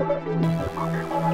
Musik